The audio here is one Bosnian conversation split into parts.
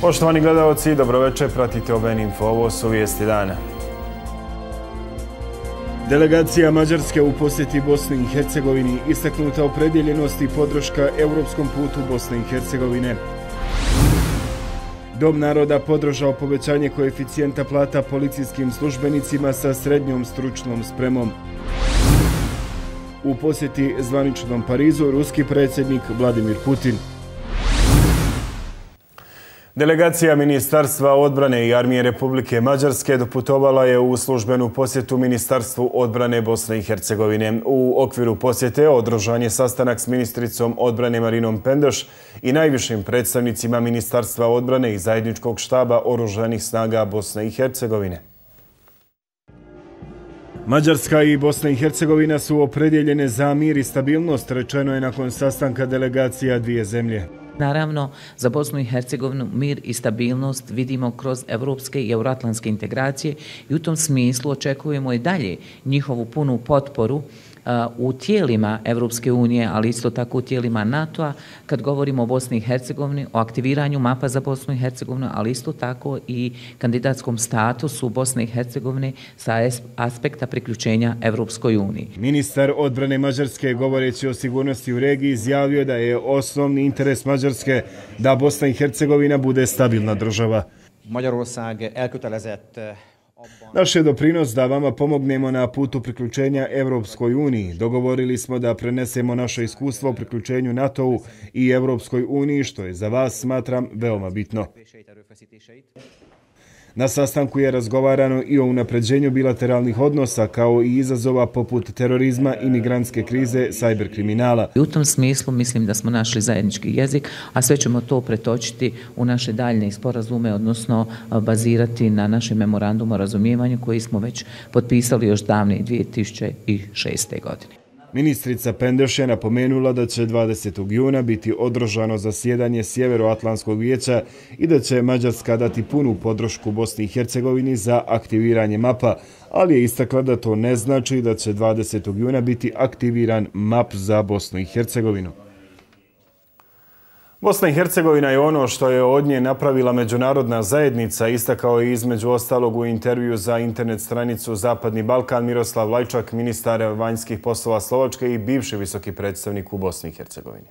Poštovani gledalci, dobroveče, pratite Oben Info, ovo su vijesti dana. Delegacija Mađarske u posjeti Bosni i Hercegovini istaknuta opredjeljenost i podrška Evropskom putu Bosne i Hercegovine. Dom naroda podržao povećanje koeficijenta plata policijskim službenicima sa srednjom stručnom spremom. U posjeti zvaničnom Parizu ruski predsjednik Vladimir Putin. Delegacija Ministarstva odbrane i armije Republike Mađarske doputovala je u službenu posjetu Ministarstvu odbrane Bosne i Hercegovine. U okviru posjete održan je sastanak s ministricom odbrane Marinom Pendoš i najvišim predstavnicima Ministarstva odbrane i zajedničkog štaba oružanih snaga Bosne i Hercegovine. Mađarska i Bosna i Hercegovina su opredjeljene za mir i stabilnost, rečeno je nakon sastanka delegacija dvije zemlje. Naravno, za Bosnu i Hercegovinu mir i stabilnost vidimo kroz evropske i euroatlantske integracije i u tom smislu očekujemo i dalje njihovu punu potporu u tijelima Evropske unije, ali isto tako u tijelima NATO-a, kad govorimo o Bosni i Hercegovini, o aktiviranju mapa za Bosnu i Hercegovinu, ali isto tako i kandidatskom statusu Bosne i Hercegovine sa aspekta priključenja Evropskoj uniji. Ministar odbrane Mađarske, govoreći o sigurnosti u regiji, izjavio da je osnovni interes Mađarske da Bosna i Hercegovina bude stabilna država. Magyarország elkötelezett Naš je doprinos da vama pomognemo na putu priključenja Evropskoj uniji. Dogovorili smo da prenesemo naše iskustvo o priključenju NATO-u i Evropskoj uniji, što je za vas, smatram, veoma bitno. Na sastanku je razgovarano i o unapređenju bilateralnih odnosa kao i izazova poput terorizma, imigrantske krize, sajberkriminala. U tom smislu mislim da smo našli zajednički jezik, a sve ćemo to pretočiti u naše daljne sporazume, odnosno bazirati na našem memorandumu o razumijevanju koji smo već potpisali još davne 2006. godine. Ministrica Pendeš je napomenula da će 20. juna biti održano zasjedanje Sjeveroatlantskog vijeća i da će Mađarska dati punu podršku Bosni i Hercegovini za aktiviranje mapa, ali je istakla da to ne znači da će 20. juna biti aktiviran map za Bosnu i Hercegovinu. Bosna i Hercegovina je ono što je od nje napravila međunarodna zajednica, istakao je između ostalog u intervju za internet stranicu Zapadni Balkan Miroslav Lajčak, ministar vanjskih poslova Slovačke i bivši visoki predstavnik u Bosni i Hercegovini.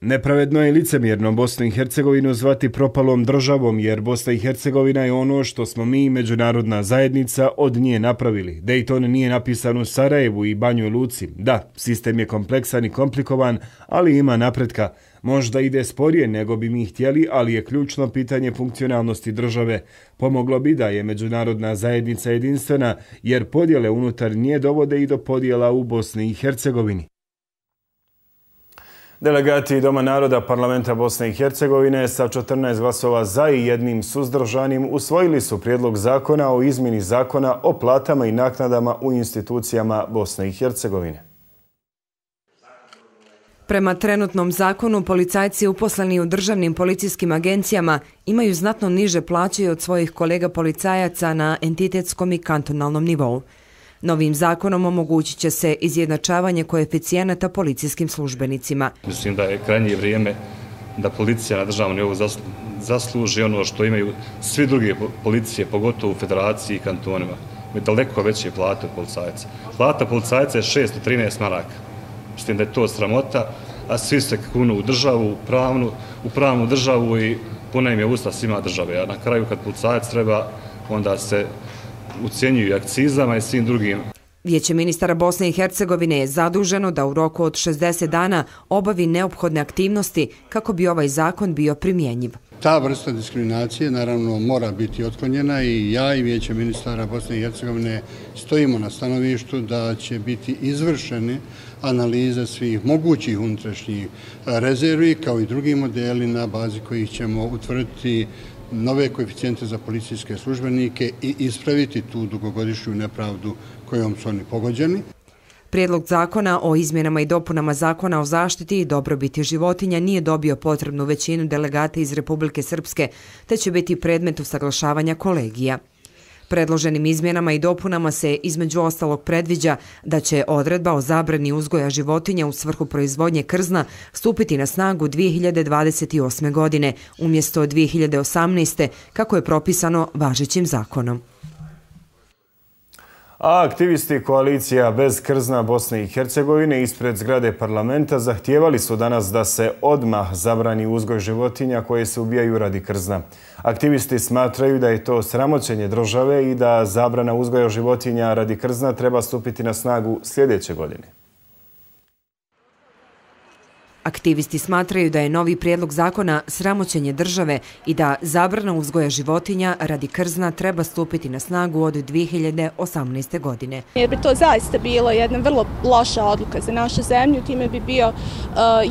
Nepravedno je licemjerno Bosnu i Hercegovinu zvati propalom državom, jer Bosna i Hercegovina je ono što smo mi, međunarodna zajednica, od nje napravili. Dayton nije napisan u Sarajevu i Banju Luci. Da, sistem je kompleksan i komplikovan, ali ima napretka. Možda ide sporije nego bi mi htjeli, ali je ključno pitanje funkcionalnosti države. Pomoglo bi da je međunarodna zajednica jedinstvena, jer podjele unutar nje dovode i do podjela u Bosni i Hercegovini. Delegati Doma naroda Parlamenta Bosne i Hercegovine sa 14 glasova za i jednim suzdržanim usvojili su prijedlog zakona o izmjeni zakona o platama i naknadama u institucijama Bosne i Hercegovine. Prema trenutnom zakonu, policajci uposleni u državnim policijskim agencijama imaju znatno niže plaće od svojih kolega policajaca na entitetskom i kantonalnom nivou. Novim zakonom omogućit će se izjednačavanje koeficijenata policijskim službenicima. Mislim da je krajnje vrijeme da policija na državnom nivou zasluži ono što imaju svi druge policije, pogotovo u federaciji i kantonima. Imaju daleko veće plate od policajca. Plata policajca je 613 maraka. Mislim da je to sramota, a svi se kunu u državu, u pravnu, u pravnu državu i puna im je usta svima države. A na kraju kad policajac treba, onda se ucijenjuju akcizama i svim drugim. Vijeće ministara Bosne i Hercegovine je zaduženo da u roku od 60 dana obavi neophodne aktivnosti kako bi ovaj zakon bio primjenjiv. Ta vrsta diskriminacije naravno mora biti otklonjena i ja i Vijeće ministara Bosne i Hercegovine stojimo na stanovištu da će biti izvršene analize svih mogućih unutrašnjih rezervi kao i drugi modeli na bazi kojih ćemo utvrditi nove koeficijente za policijske službenike i ispraviti tu dugogodišnju nepravdu kojom su oni pogođeni. Prijedlog zakona o izmjenama i dopunama zakona o zaštiti i dobrobiti životinja nije dobio potrebnu većinu delegata iz Republike Srpske, te će biti predmet usaglašavanja kolegija. Predloženim izmjenama i dopunama se između ostalog predviđa da će odredba o zabrani uzgoja životinja u svrhu proizvodnje krzna stupiti na snagu 2028. godine umjesto 2018. kako je propisano važećim zakonom. A aktivisti koalicija bez krzna Bosne i Hercegovine ispred zgrade parlamenta zahtijevali su danas da se odmah zabrani uzgoj životinja koje se ubijaju radi krzna. Aktivisti smatraju da je to sramoćenje države i da zabrana uzgoja životinja radi krzna treba stupiti na snagu sljedeće godine. Aktivisti smatraju da je novi prijedlog zakona sramoćenje države i da zabrana uzgoja životinja radi krzna treba stupiti na snagu od 2018. godine. Jer bi to zaista bilo jedna vrlo loša odluka za našu zemlju, time bi bio uh,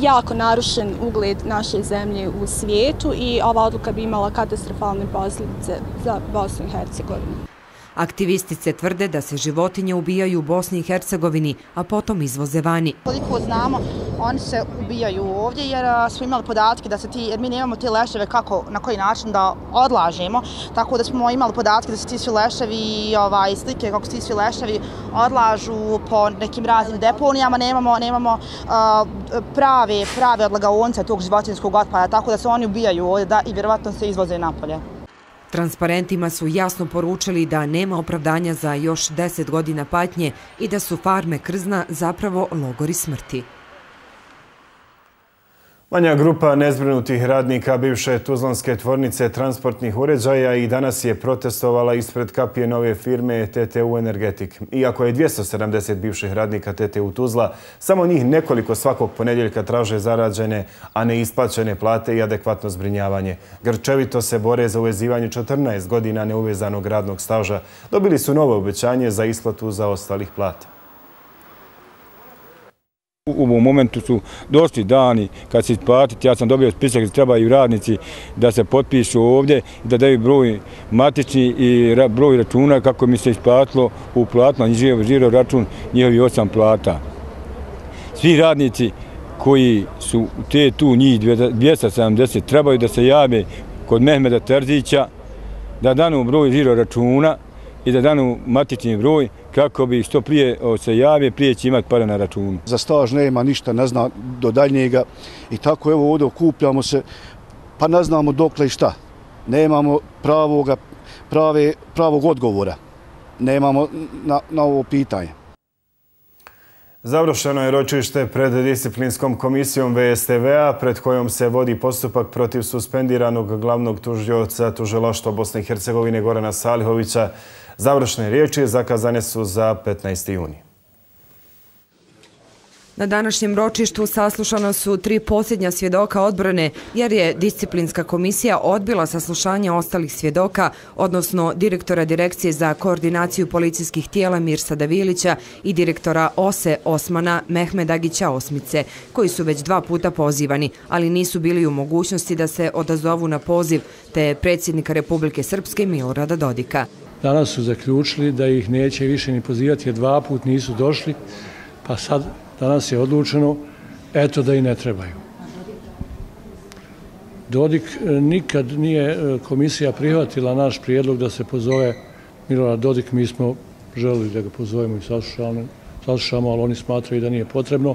jako narušen ugled naše zemlje u svijetu i ova odluka bi imala katastrofalne posljedice za Bosnu i Hercegovinu. Aktivistice tvrde da se životinje ubijaju u Bosni i Hercegovini, a potom izvoze vani. Koliko znamo, oni se ubijaju ovdje jer smo imali podatke da se ti, jer mi nemamo te leševe kako, na koji način da odlažemo, tako da smo imali podatke da se ti svi leševi i ovaj, slike kako se ti svi leševi odlažu po nekim raznim deponijama, nemamo, nemamo uh, prave, prave odlagaonce tog životinskog otpada, tako da se oni ubijaju ovdje da, i vjerovatno se izvoze napolje. Transparentima su jasno poručili da nema opravdanja za još deset godina patnje i da su farme krzna zapravo logori smrti. Manja grupa nezbrinutih radnika bivše Tuzlanske tvornice transportnih uređaja i danas je protestovala ispred kapije nove firme TTU Energetik. Iako je 270 bivših radnika TTU Tuzla, samo njih nekoliko svakog ponedjeljka traže zarađene, a ne isplaćene plate i adekvatno zbrinjavanje. Grčevito se bore za uvezivanje 14 godina neuvezanog radnog staža. Dobili su novo obećanje za isplatu za ostalih plata. U ovom momentu su došli dani kad se isplatiti, ja sam dobio spisak da trebaju radnici da se potpišu ovdje i da daju broj matični i broj računa kako mi se isplatilo u platno, žiro račun njihovi osam plata. Svi radnici koji su te tu njih 270 trebaju da se jave kod Mehmeda Terzića da danu broj žiro računa i da danu matični broj kako bi što prije se javije, prije će imati pare na računu. Za staž nema ništa, ne zna do daljnjega i tako evo ovdje okupljamo se, pa ne znamo dokle i šta. Nemamo pravoga, prave, pravog odgovora. Nemamo na, na ovo pitanje. Završeno je ročište pred disciplinskom komisijom VSTV-a, pred kojom se vodi postupak protiv suspendiranog glavnog tužioca tužilaštva Bosne i Hercegovine Gorana Salihovića. Završne riječi zakazane su za 15. juni. Na današnjem ročištu saslušano su tri posljednja svjedoka odbrane, jer je disciplinska komisija odbila saslušanje ostalih svjedoka, odnosno direktora Direkcije za koordinaciju policijskih tijela Mirsa Davilića i direktora OSE Osmana Mehmedagića Osmice, koji su već dva puta pozivani, ali nisu bili u mogućnosti da se odazovu na poziv, te predsjednika Republike Srpske Milorada Dodika danas su zaključili da ih neće više ni pozivati jer dva put nisu došli, pa sad danas je odlučeno eto da i ne trebaju. Dodik e, nikad nije e, komisija prihvatila naš prijedlog da se pozove Milorad Dodik, mi smo želili da ga pozovemo i saslušamo, ali oni smatraju da nije potrebno.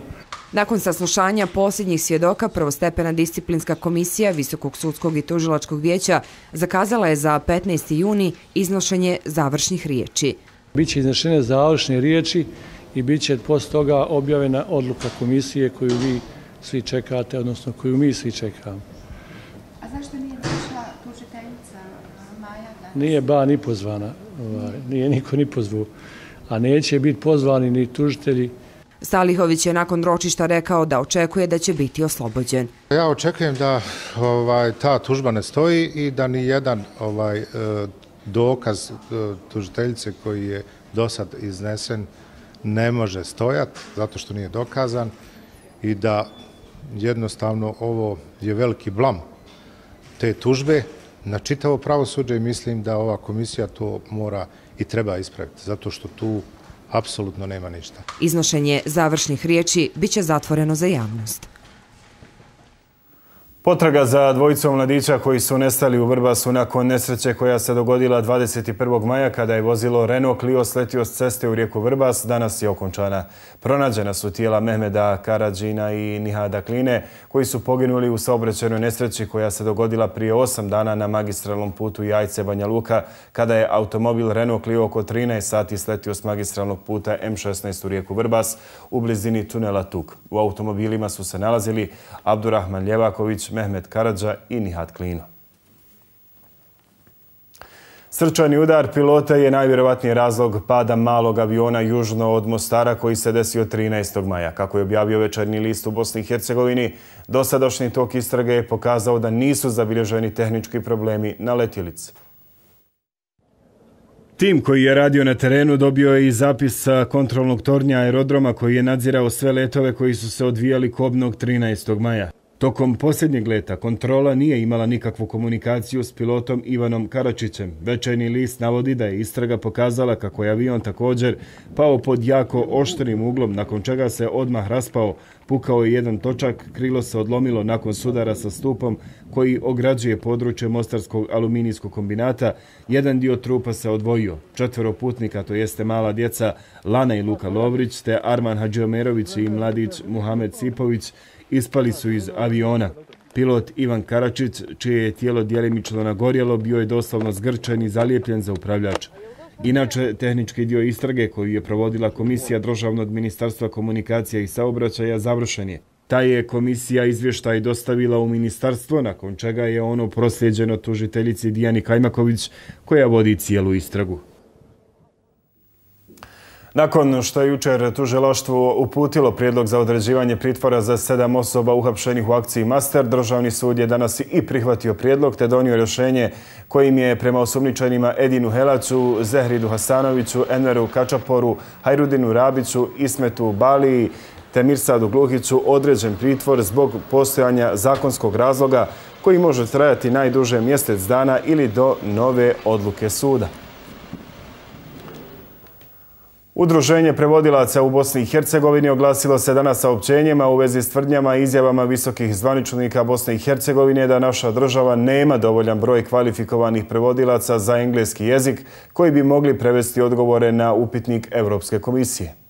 Nakon saslušanja posljednjih svjedoka, prvostepena disciplinska komisija Visokog sudskog i tužilačkog vijeća zakazala je za 15. juni iznošenje završnih riječi. Biće iznošenje završne riječi i bit će posle toga objavena odluka komisije koju vi svi čekate, odnosno koju mi svi čekamo. A zašto nije došla tužiteljica Maja? Nije ba ni pozvana, ovaj, nije niko ni pozvu. A neće biti pozvani ni tužitelji Salihović je nakon ročišta rekao da očekuje da će biti oslobođen. Ja očekujem da ovaj, ta tužba ne stoji i da ni jedan ovaj, e, dokaz e, tužiteljice koji je do sad iznesen ne može stojati zato što nije dokazan i da jednostavno ovo je veliki blam te tužbe na čitavo pravosuđe i mislim da ova komisija to mora i treba ispraviti zato što tu apsolutno nema ništa. Iznošenje završnih riječi biće zatvoreno za javnost. Potraga za dvojicom mladića koji su nestali u Vrbasu nakon nesreće koja se dogodila 21. maja kada je vozilo Renault Clio sletio s ceste u rijeku Vrbas, danas je okončana. Pronađena su tijela Mehmeda Karadžina i Nihada Kline koji su poginuli u saobraćenoj nesreći koja se dogodila prije 8 dana na magistralnom putu Jajce Banja Luka kada je automobil Renault Clio oko 13 sati sletio s magistralnog puta M16 u rijeku Vrbas u blizini tunela Tuk. U automobilima su se nalazili Abdurrahman Ljevaković, Mehmet Karadža i Nihat Klino. Srčani udar pilota je najvjerovatniji razlog pada malog aviona južno od Mostara koji se desio 13. maja. Kako je objavio večerni list u Bosni i Hercegovini, dosadašnji tok istrage je pokazao da nisu zabilježeni tehnički problemi na letjelici. Tim koji je radio na terenu dobio je i zapis sa kontrolnog tornja aerodroma koji je nadzirao sve letove koji su se odvijali kobnog 13. maja. Tokom posljednjeg leta kontrola nije imala nikakvu komunikaciju s pilotom Ivanom Karačićem. Večajni list navodi da je istraga pokazala kako je avion također pao pod jako oštrim uglom, nakon čega se odmah raspao, pukao je jedan točak, krilo se odlomilo nakon sudara sa stupom koji ograđuje područje Mostarskog aluminijskog kombinata, jedan dio trupa se odvojio. Četvero putnika, to jeste mala djeca Lana i Luka Lovrić, te Arman Hadžiomerović i mladić Muhamed Sipović, ispali su iz aviona. Pilot Ivan Karačić, čije je tijelo dijelimično nagorjelo, bio je doslovno zgrčan i zalijepljen za upravljač. Inače, tehnički dio istrage koju je provodila Komisija Državnog ministarstva komunikacija i saobraćaja završen je. Ta je komisija izvještaj dostavila u ministarstvo, nakon čega je ono prosljeđeno tužiteljici Dijani Kajmaković, koja vodi cijelu istragu. Nakon što je jučer tužiloštvo uputilo prijedlog za određivanje pritvora za sedam osoba uhapšenih u akciji Master, državni sud je danas i prihvatio prijedlog te donio rješenje kojim je prema osumničanima Edinu Helacu, Zehridu Hasanoviću, Enveru Kačaporu, Hajrudinu Rabiću, Ismetu Baliji te Mirsadu Gluhiću određen pritvor zbog postojanja zakonskog razloga koji može trajati najduže mjesec dana ili do nove odluke suda. Udruženje prevodilaca u Bosni i Hercegovini oglasilo se danas sa općenjima u vezi s tvrdnjama i izjavama visokih zvaničnika Bosne i Hercegovine da naša država nema dovoljan broj kvalifikovanih prevodilaca za engleski jezik koji bi mogli prevesti odgovore na upitnik Evropske komisije.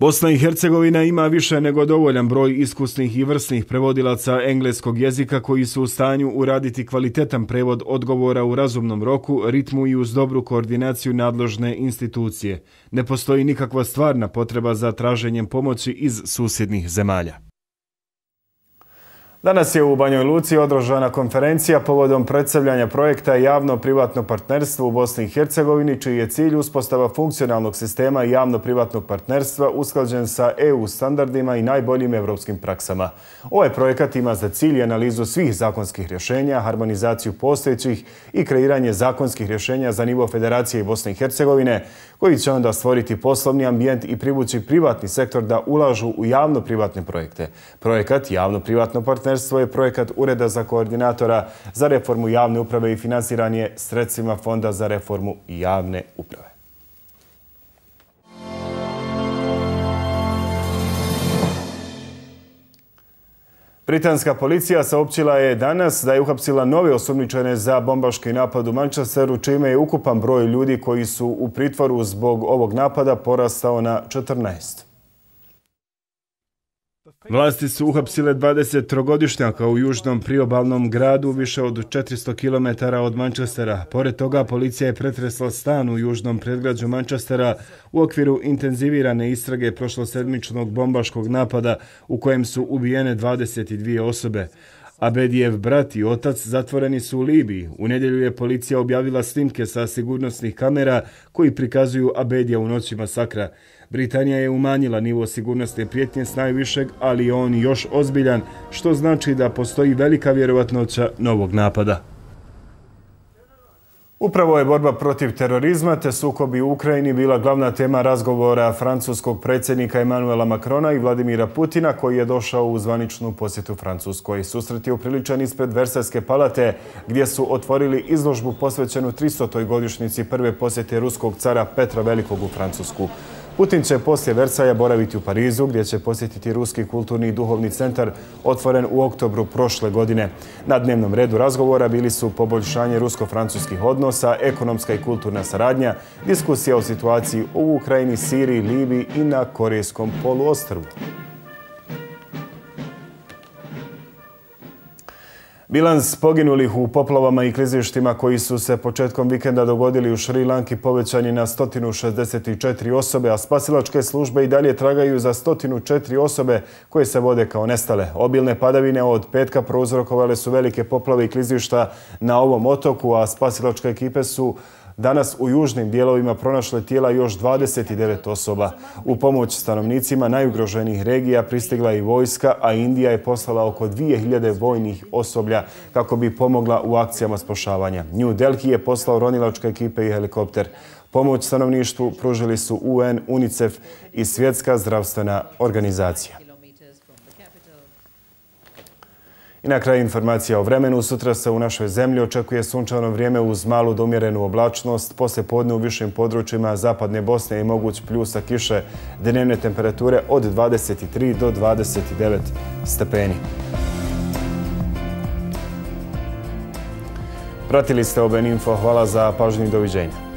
Bosna i Hercegovina ima više nego dovoljan broj iskusnih i vrsnih prevodilaca engleskog jezika koji su u stanju uraditi kvalitetan prevod odgovora u razumnom roku, ritmu i uz dobru koordinaciju nadložne institucije. Ne postoji nikakva stvarna potreba za traženjem pomoći iz susjednih zemalja. Danas je u Banjoj Luci održana konferencija povodom predstavljanja projekta Javno-privatno partnerstvo u Bosni i Hercegovini, čiji je cilj uspostava funkcionalnog sistema javno-privatnog partnerstva usklađen sa EU standardima i najboljim evropskim praksama. Ovaj projekat ima za cilj analizu svih zakonskih rješenja, harmonizaciju postojećih i kreiranje zakonskih rješenja za nivo Federacije i Bosne i Hercegovine, koji će onda stvoriti poslovni ambijent i privući privatni sektor da ulažu u javno-privatne projekte. Projekat Javno-privatno partnerstvo je projekat Ureda za koordinatora za reformu javne uprave i finansiranje sredstvima Fonda za reformu javne uprave. Britanska policija saopćila je danas da je uhapsila nove osumničene za bombaški napad u Manchesteru, čime je ukupan broj ljudi koji su u pritvoru zbog ovog napada porastao na 14. Vlasti su uhapsile 23-godišnjaka u južnom priobalnom gradu više od 400 km od Manchestera. Pored toga, policija je pretresla stan u južnom predgrađu Manchestera u okviru intenzivirane istrage prošlosedmičnog bombaškog napada u kojem su ubijene 22 osobe. Abedijev brat i otac zatvoreni su u Libiji. U nedjelju je policija objavila snimke sa sigurnosnih kamera koji prikazuju Abedija u noći masakra. Britanija je umanjila nivo sigurnosti prijetnje s najvišeg, ali je on još ozbiljan, što znači da postoji velika vjerovatnoća novog napada. Upravo je borba protiv terorizma te sukobi u Ukrajini bila glavna tema razgovora francuskog predsjednika Emanuela Makrona i Vladimira Putina koji je došao u zvaničnu posjetu Francuskoj. Susret je upriličan ispred Versajske palate gdje su otvorili izložbu posvećenu 300. godišnici prve posjete ruskog cara Petra Velikog u Francusku. Putin će poslije Versaja boraviti u Parizu, gdje će posjetiti Ruski kulturni i duhovni centar otvoren u oktobru prošle godine. Na dnevnom redu razgovora bili su poboljšanje rusko-francuskih odnosa, ekonomska i kulturna saradnja, diskusija o situaciji u Ukrajini, Siriji, Libiji i na Korejskom poluostrvu. Bilans poginulih u poplavama i klizištima koji su se početkom vikenda dogodili u Šri Lanki povećan je na 164 osobe, a spasilačke službe i dalje tragaju za 104 osobe koje se vode kao nestale. Obilne padavine od petka prouzrokovale su velike poplave i klizišta na ovom otoku, a spasilačke ekipe su danas u južnim dijelovima pronašle tijela još 29 osoba. U pomoć stanovnicima najugroženih regija pristigla i vojska, a Indija je poslala oko 2000 vojnih osoblja kako bi pomogla u akcijama spošavanja. New Delhi je poslao ronilačke ekipe i helikopter. Pomoć stanovništvu pružili su UN, UNICEF i Svjetska zdravstvena organizacija. I na kraju informacija o vremenu. Sutra se u našoj zemlji očekuje sunčano vrijeme uz malu domjerenu oblačnost. Posle podne u višim područjima zapadne Bosne je moguć pljusa kiše dnevne temperature od 23 do 29 stepeni. Pratili ste Oben Info. Hvala za pažnju i doviđenje.